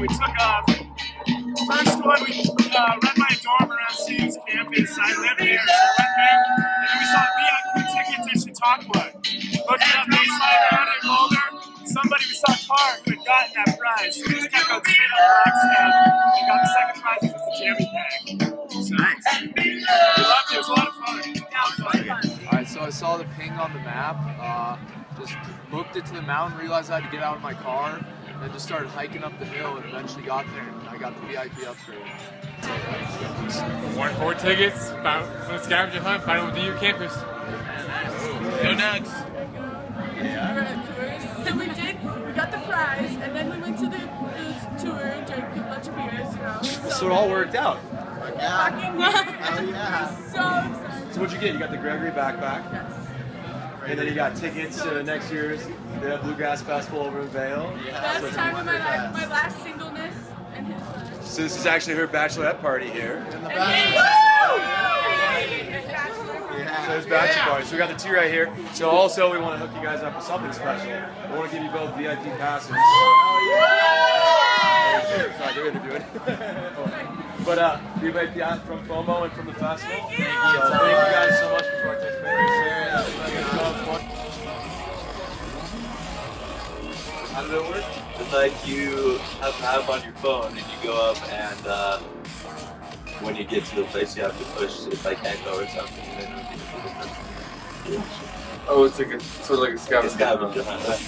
we took off. First one, we uh, ran by a dorm around CU's campus. I live here, so we went there, and then we saw VIP ticket to Chautauqua. Looking up, they slide around in Boulder. Somebody we saw a car who had gotten that prize. So we just kept going straight the got the second prize, which was a jammy bag. So, nice. We loved it. It was a lot of fun. All right, so I saw the ping on the map. Uh, just looked to the mountain, realized I had to get out of my car and then just started hiking up the hill, and eventually got there, and I got the VIP upgrade. Won four tickets, found on a scavenger hunt, found it with DU campus. Go next. So we did, we got the prize, and then we went to the, the tour and drank a bunch of beers, you know. So it all worked out. Fucking Hell yeah. so excited. So what'd you get? You got the Gregory backpack, Yes. And then you got tickets to next year's the Bluegrass Festival over in Vail. Best time of my life, my last singleness, and his last. So this is actually her bachelorette party here. In the And back. he, woo! His bachelor. So there's bachelor party. So we got the two right here. So also we want to hook you guys up with something special. We want to give you both VIP passes. Oh, yeah. Sorry, they're interviewing. but uh, VIP pass from FOMO and from the festival. Thank you. So thank you guys so much for participating. How did it work? It's like you have an app on your phone and you go up and uh, when you get to the place you have to push if it's like echo or something and then you get to the different Oh, it's like a, sort of like a scavenger hunt.